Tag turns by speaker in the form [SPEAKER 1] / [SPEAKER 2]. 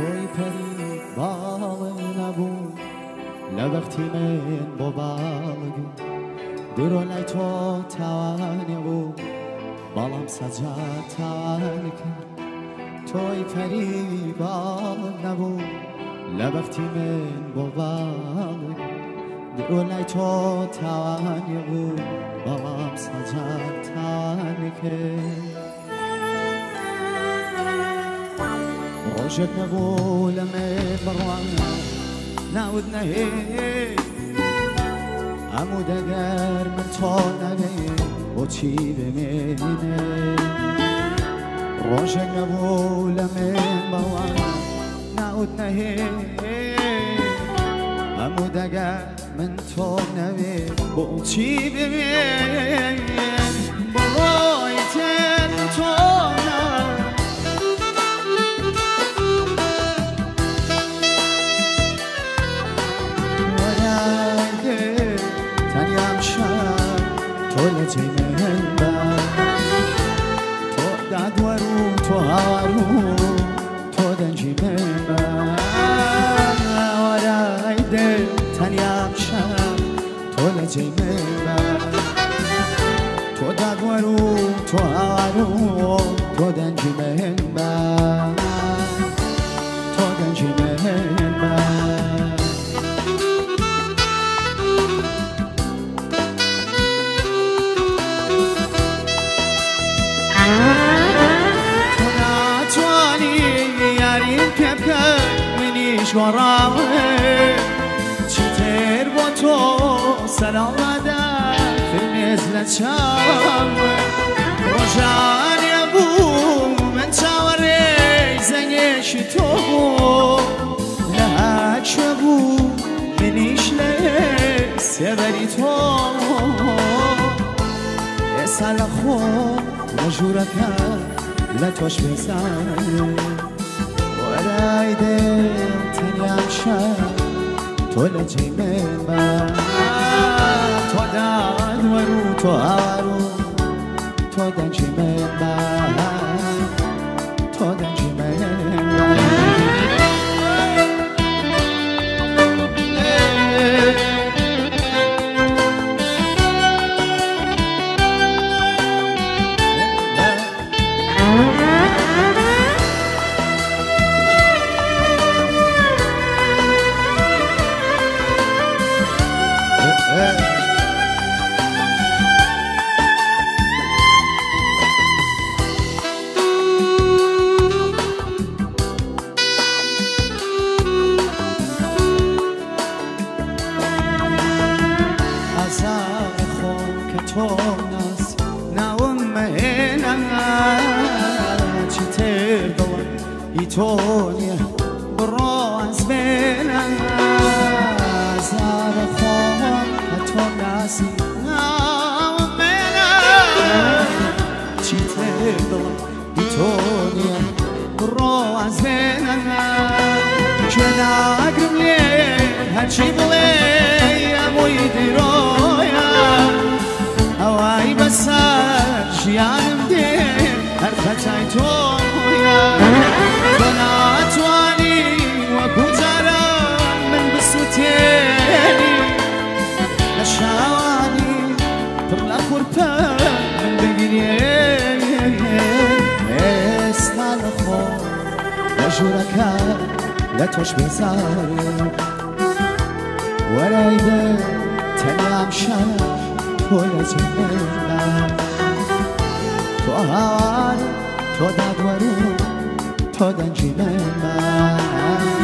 [SPEAKER 1] توی پری باغ نبود. لبختی من با بالگی درو لای تو توانی او بالام سجا توانی کرد. توی پری باغ نبود. لبختی من با بالگی درو لای تو توانی او بالام سجا توانی کرد. شكنا بولا ما بروانا نعودنا هي عمود اگر من تا نبین و چی بمینه روش قبول من بوانا نعودنا هي عمود اگر من تا نبین و چی بمینه دل تنیام شم تو لجی من تو دادورو تو هارو تو دنجی من تو دنجی من چیتر با تو سلام در فیلمیز لچاوه روشان یبو من چاوره زنگش تو لحک بو منیش سبری تو. اسال خو مجورك لتوش بسانه ورايدي تنيامشا تولجي من ما توداد ورو تو هارو تودنجي من ما تودنجي توني براس بينا زار خوان هتون ناسي ناومنا چی تردم بیتونی براس بينا جنا اقرم لي هرچی بلي مويدي رويا هواي بسر جيانم دي هر خطای تویا. لە تۆش بێزار وەرای بە تەنام شان تۆ لە جێمەدا تۆ هاوار تۆ دادوەرو تو دنجی من